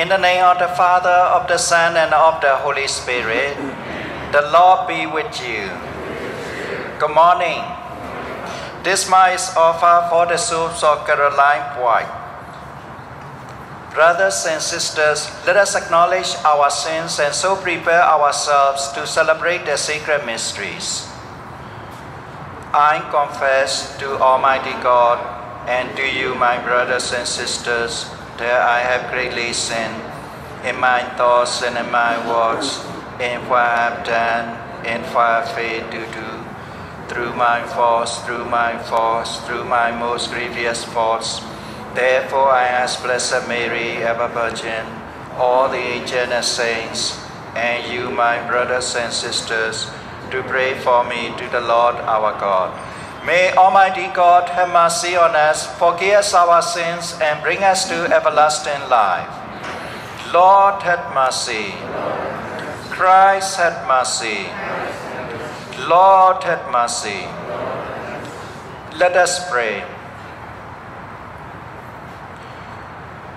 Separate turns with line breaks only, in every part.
In the name of the Father, of the Son, and of the Holy Spirit, the Lord be with you. Good morning. This Mass is offered for the souls of Caroline White. Brothers and sisters, let us acknowledge our sins and so prepare ourselves to celebrate the sacred mysteries. I confess to Almighty God and to you, my brothers and sisters, that I have greatly sinned in my thoughts and in my words, in what I have done, in what I failed to do, through my faults, through my faults, through my most grievous faults. Therefore, I ask Blessed Mary, ever Virgin, all the angels and saints, and you, my brothers and sisters, to pray for me to the Lord our God. May Almighty God have mercy on us, forgive us our sins, and bring us to everlasting life. Lord, have mercy. Christ, have mercy. Lord, have mercy. Let us pray.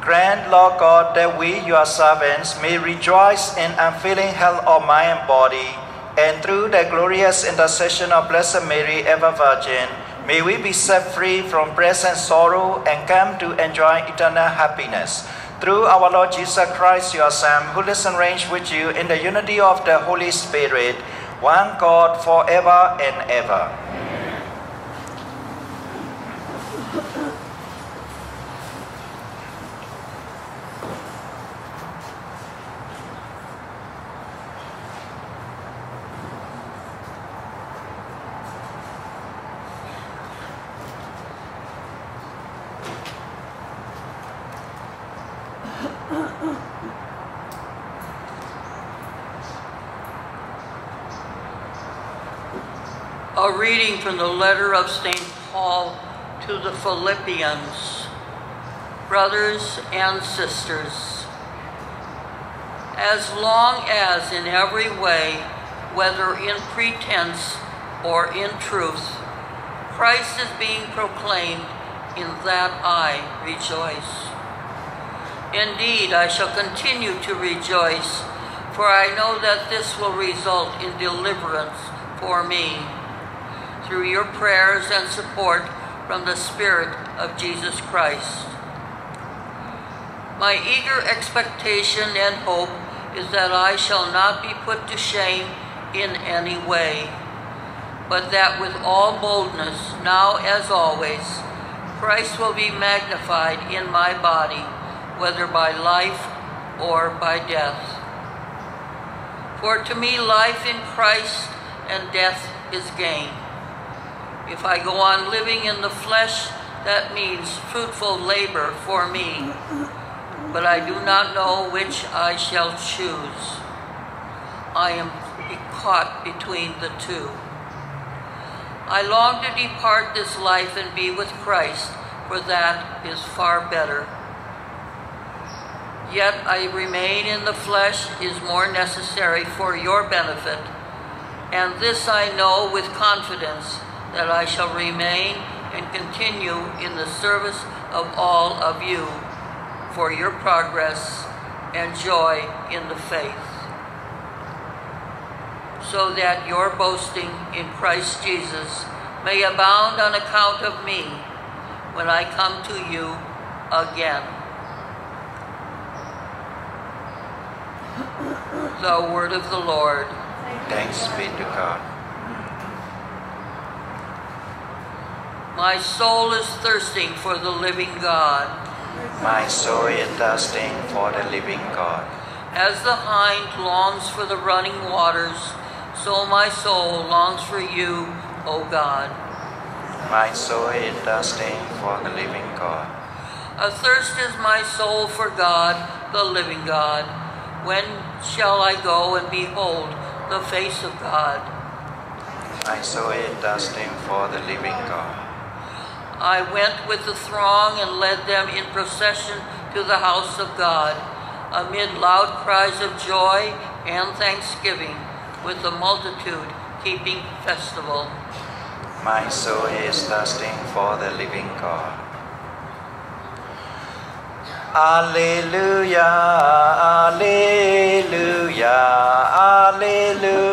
Grant, Lord God, that we, your servants, may rejoice in unfailing health of mind and body, and through the glorious intercession of Blessed Mary, ever Virgin, may we be set free from present sorrow and come to enjoy eternal happiness. Through our Lord Jesus Christ, your Son, who lives and reigns with you in the unity of the Holy Spirit, one God forever and ever.
A reading from the letter of St. Paul to the Philippians. Brothers and sisters, as long as in every way, whether in pretense or in truth, Christ is being proclaimed, in that I rejoice. Indeed, I shall continue to rejoice, for I know that this will result in deliverance for me through your prayers and support from the Spirit of Jesus Christ. My eager expectation and hope is that I shall not be put to shame in any way, but that with all boldness, now as always, Christ will be magnified in my body, whether by life or by death. For to me, life in Christ and death is gain. If I go on living in the flesh, that means fruitful labor for me. But I do not know which I shall choose. I am caught between the two. I long to depart this life and be with Christ, for that is far better. Yet I remain in the flesh is more necessary for your benefit, and this I know with confidence that I shall remain and continue in the service of all of you for your progress and joy in the faith, so that your boasting in Christ Jesus may abound on account of me when I come to you again. The word of the Lord.
Thanks be to God.
My soul is thirsting for the living God.
My soul is thirsting for the living God.
As the hind longs for the running waters, so my soul longs for you, O God.
My soul is thirsting for the living God.
Athirst is my soul for God, the living God. When shall I go and behold the face of God?
My soul is thirsting for the living God.
I went with the throng and led them in procession to the house of God, amid loud cries of joy and thanksgiving, with the multitude keeping festival.
My soul is thirsting for the living God. Alleluia, Alleluia, Alleluia.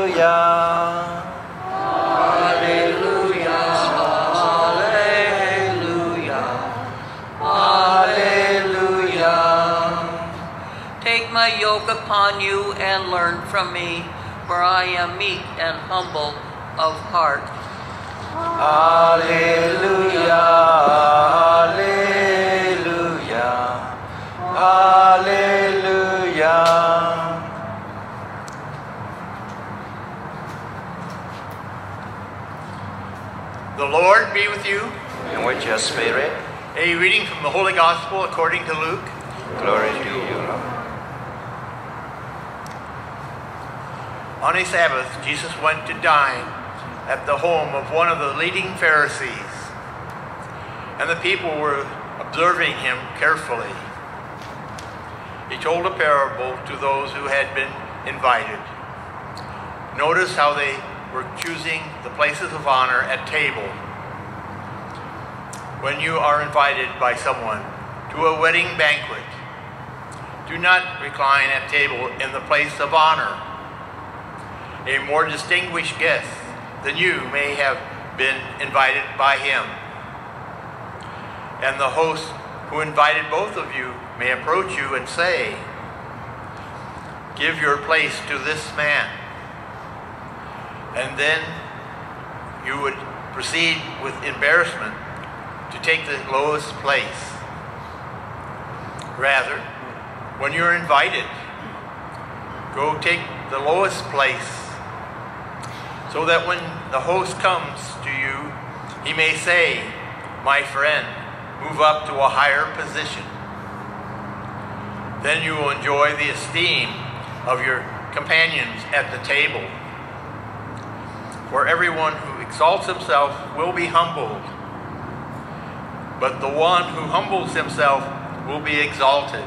Upon you and learn from me, for I am meek and humble of heart.
Alleluia, Alleluia, Alleluia.
The Lord be with you.
And with your spirit,
A reading from the Holy Gospel according to Luke.
glory to you, Lord.
On a Sabbath, Jesus went to dine at the home of one of the leading Pharisees, and the people were observing him carefully. He told a parable to those who had been invited. Notice how they were choosing the places of honor at table. When you are invited by someone to a wedding banquet, do not recline at table in the place of honor a more distinguished guest than you may have been invited by him. And the host who invited both of you may approach you and say, Give your place to this man. And then you would proceed with embarrassment to take the lowest place. Rather, when you're invited, go take the lowest place so that when the host comes to you, he may say, My friend, move up to a higher position. Then you will enjoy the esteem of your companions at the table. For everyone who exalts himself will be humbled, but the one who humbles himself will be exalted.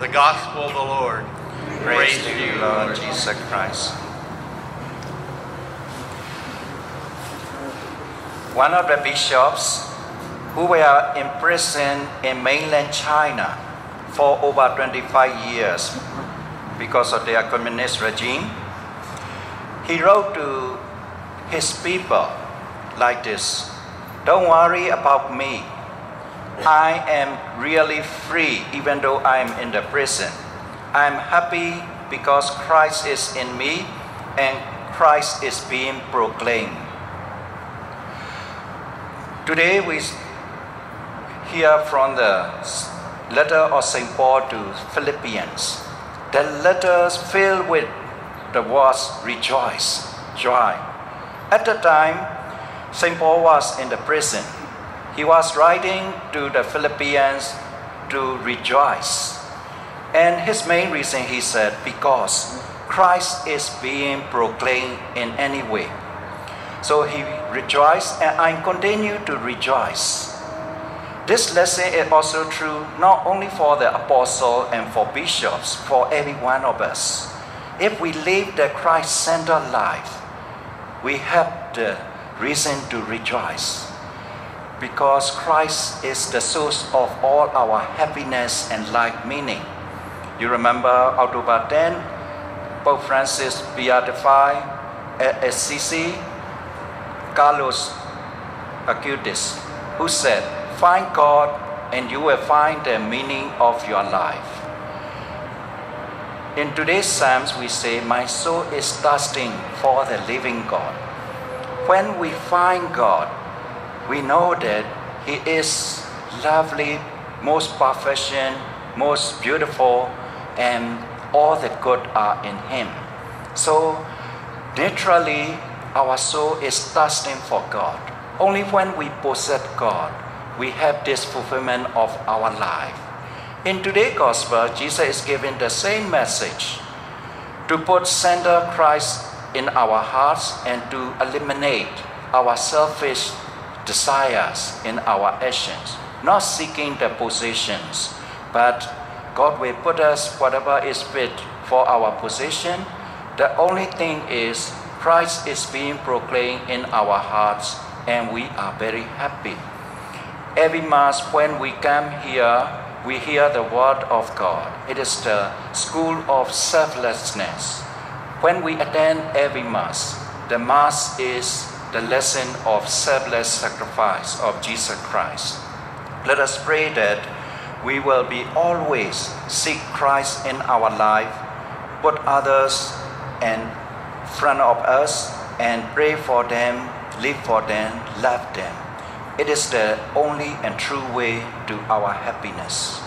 The Gospel of the Lord.
Praise to you, Lord Jesus Christ. One of the bishops who were imprisoned in mainland China for over 25 years because of their communist regime, he wrote to his people like this Don't worry about me. I am really free even though I am in the prison. I am happy because Christ is in me and Christ is being proclaimed. Today we hear from the letter of St. Paul to Philippians. The letter is filled with the words rejoice, joy. At the time, St. Paul was in the prison. He was writing to the Philippians to rejoice. And his main reason, he said, because Christ is being proclaimed in any way. So he rejoiced, and I continue to rejoice. This lesson is also true not only for the apostle and for bishops, for every one of us. If we live the Christ centered life, we have the reason to rejoice because Christ is the source of all our happiness and life meaning. You remember October 10, Pope Francis beatified at Assisi Carlos Acutis, who said, Find God and you will find the meaning of your life. In today's Psalms, we say, My soul is thirsting for the living God. When we find God, we know that He is lovely, most perfection, most beautiful, and all the good are in Him. So, naturally, our soul is thirsting for God. Only when we possess God, we have this fulfillment of our life. In today's gospel, Jesus is giving the same message to put center Christ in our hearts and to eliminate our selfish desires in our actions, not seeking the positions, but God will put us whatever is fit for our position. The only thing is Christ is being proclaimed in our hearts and we are very happy. Every Mass, when we come here, we hear the word of God. It is the school of selflessness. When we attend every Mass, the Mass is the lesson of selfless sacrifice of Jesus Christ. Let us pray that we will be always seek Christ in our life, put others in front of us, and pray for them, live for them, love them. It is the only and true way to our happiness.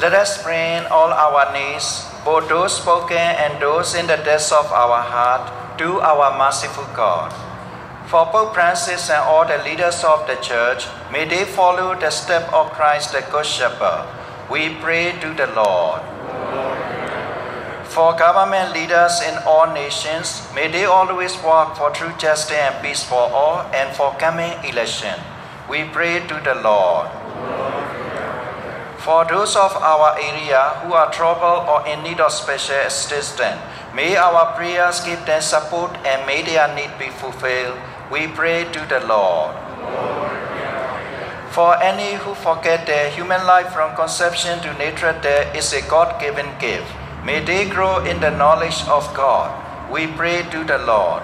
Let us bring all our needs, both those spoken and those in the depths of our heart, to our merciful God. For Pope Francis and all the leaders of the Church, may they follow the step of Christ the Good Shepherd. We pray to the Lord. For government leaders in all nations, may they always work for true justice and peace for all and for coming election. We pray to the Lord. For those of our area who are troubled or in need of special assistance, may our prayers give them support and may their need be fulfilled. We pray to the Lord. For any who forget their human life from conception to natural death is a God given gift. May they grow in the knowledge of God. We pray to the Lord.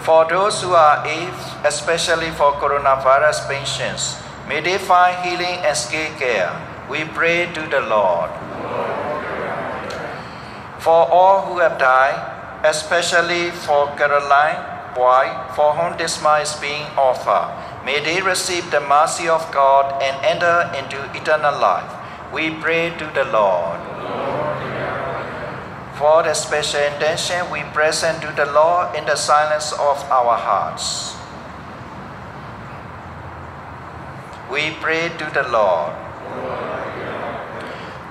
For those who are ill, especially for coronavirus patients, May they find healing and skill care. We pray to the Lord. For all who have died, especially for Caroline White, for whom this Mass is being offered, may they receive the mercy of God and enter into eternal life. We pray to the Lord. For the special intention, we present to the Lord in the silence of our hearts. We pray to the Lord.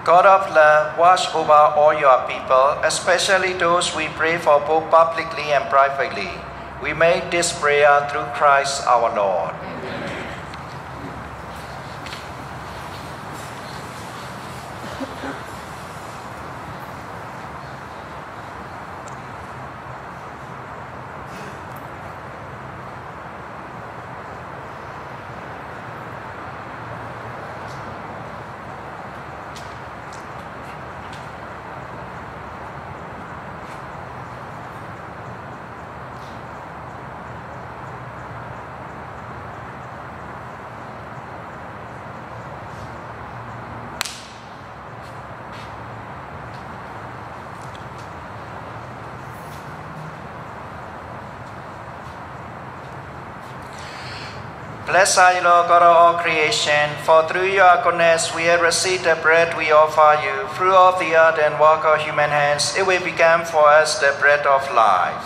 God of love, watch over all your people, especially those we pray for both publicly and privately. We make this prayer through Christ our Lord. Are you, Lord God of all creation, for through your goodness we have received the bread we offer you. Through of the earth and work of human hands, it will become for us the bread of life.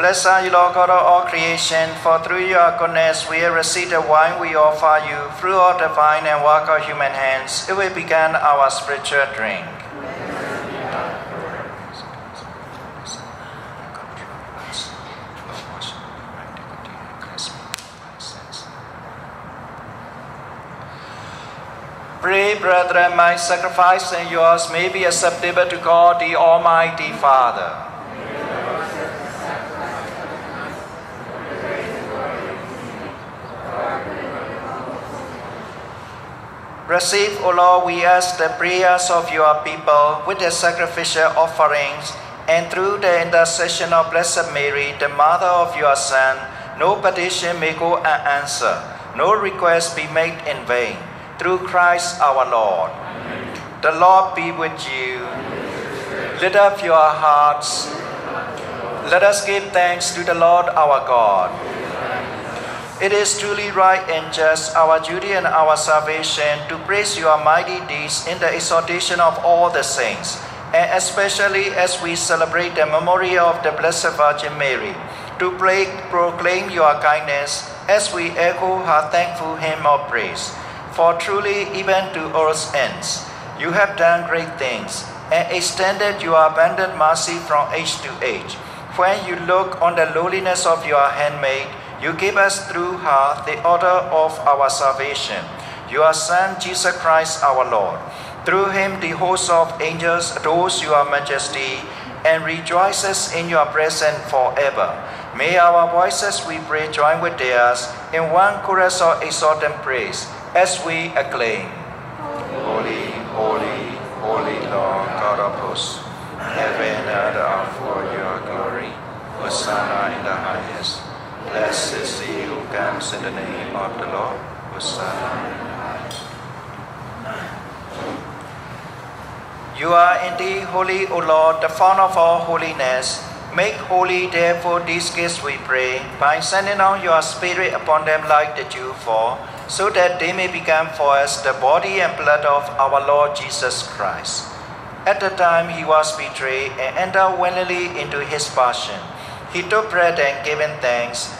Blessed are you, Lord God of all creation, for through your goodness we have received the wine we offer you. Through all the vine and work of human hands, it will begin our spiritual drink. Pray, brethren, my sacrifice and yours may be acceptable to God, the Almighty Father. Receive, O Lord, we ask the prayers of your people with the sacrificial offerings, and through the intercession of Blessed Mary, the mother of your Son, no petition may go unanswered, no request be made in vain. Through Christ our Lord. Amen. The Lord be with you. Lift up your hearts. Let us give thanks to the Lord our God. It is truly right and just, our duty and our salvation, to praise your mighty deeds in the exaltation of all the saints, and especially as we celebrate the memorial of the Blessed Virgin Mary, to proclaim your kindness as we echo her thankful hymn of praise. For truly, even to earth's ends, you have done great things and extended your abundant mercy from age to age. When you look on the lowliness of your handmaid, you give us through her the order of our salvation, your Son, Jesus Christ our Lord. Through him, the host of angels adores your majesty and rejoices in your presence forever. May our voices, we pray, join with theirs in one chorus of exultant praise as we acclaim. Holy, holy, holy Lord God of hosts, heaven and earth are for your glory. Hosanna in the highest. Blessed is he who comes Uh, in the name of the Lord. Hosanna. You are indeed holy, O Lord, the fount of all holiness. Make holy, therefore, these gifts, we pray, by sending out your Spirit upon them like the dew fall, so that they may become for us the body and blood of our Lord Jesus Christ. At the time he was betrayed and entered willingly into his passion, he took bread and giving thanks,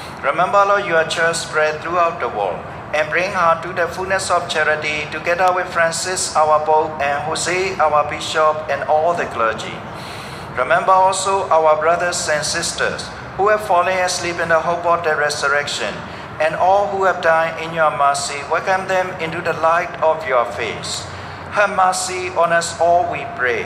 Remember, Lord, your church spread throughout the world, and bring her to the fullness of charity, together with Francis, our Pope, and Jose, our Bishop, and all the clergy. Remember also our brothers and sisters who have fallen asleep in the hope of the resurrection, and all who have died in your mercy. Welcome them into the light of your face. Have mercy on us all, we pray,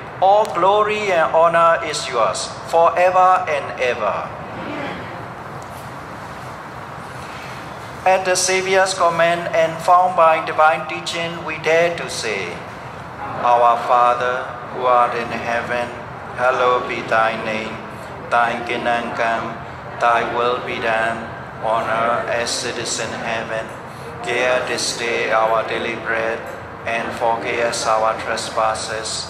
all glory and honor is yours forever and ever. At the Savior's command and found by divine teaching, we dare to say, Our Father, who art in heaven, hallowed be thy name. Thy kingdom come, thy will be done, on earth as it is in heaven. Give us this day our daily bread, and forgive us our trespasses,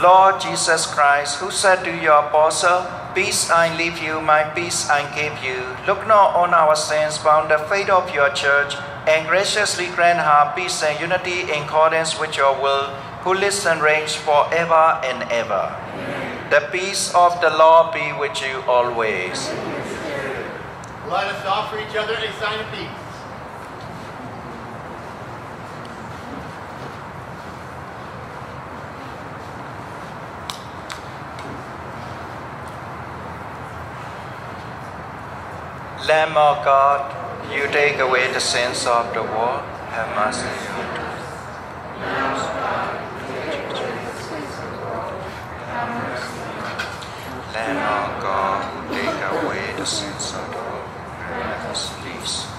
Lord Jesus Christ, who said to your apostle, peace I leave you, my peace I give you. Look not on our sins, but on the faith of your church, and graciously grant her peace and unity in accordance with your will, who lives and reigns forever and ever. The peace of the Lord be with you always.
Let us offer each other a sign of peace.
Lamb of God, you take away the sins of the world, have mercy on. Lamb of God, take away the sins of the world, grant us peace.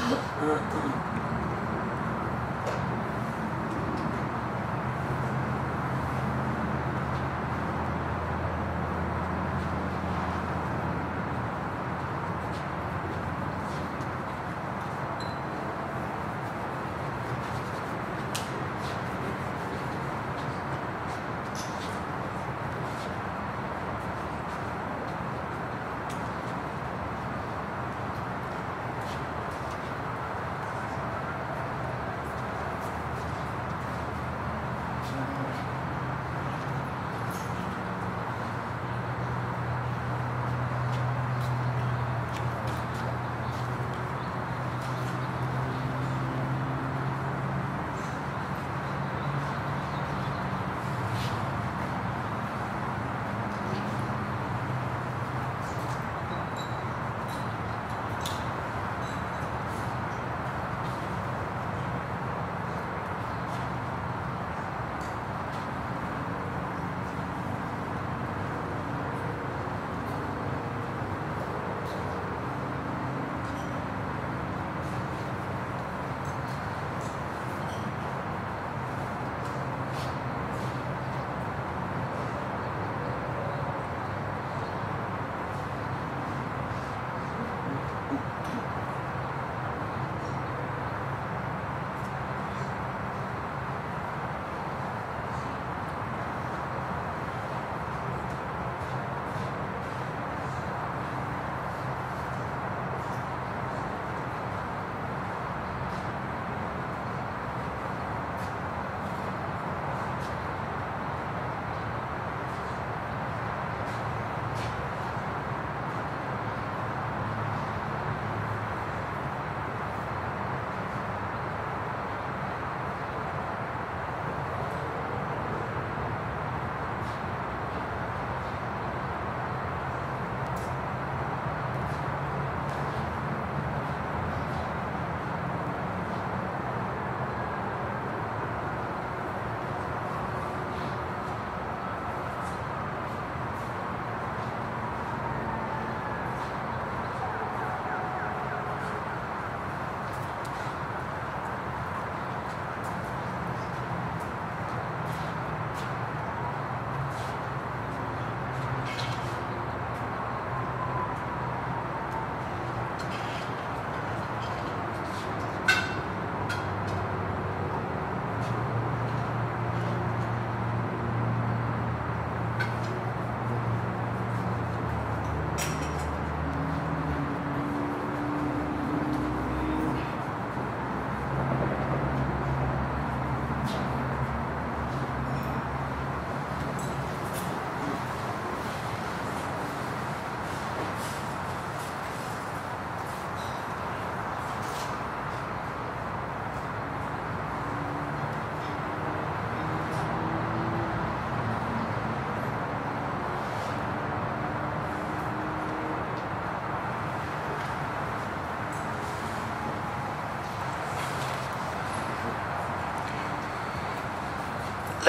of Christ.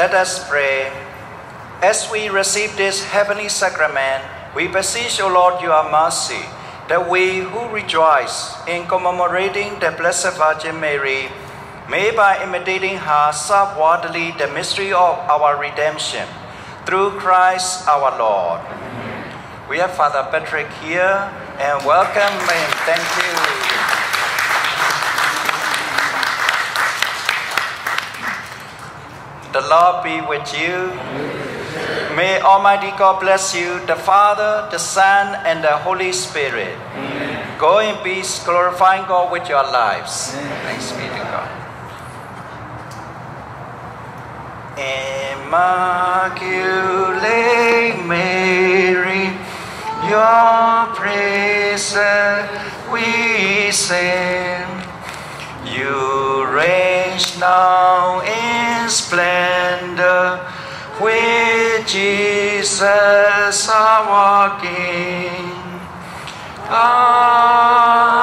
Let us pray. As we receive this heavenly sacrament, we beseech, O Lord, your mercy, that we who rejoice in commemorating the Blessed Virgin Mary may, by imitating her, serve worthily the mystery of our redemption through Christ our Lord. We have Father Patrick here and welcome him. Thank you. The Lord be with you. May Almighty God bless you, the Father, the Son, and the Holy Spirit. Go in peace, glorifying God with your lives. Thanks be to God. Immaculate Mary, your praise we sing. You reign now in splendor with Jesus our walking. Ave, ah.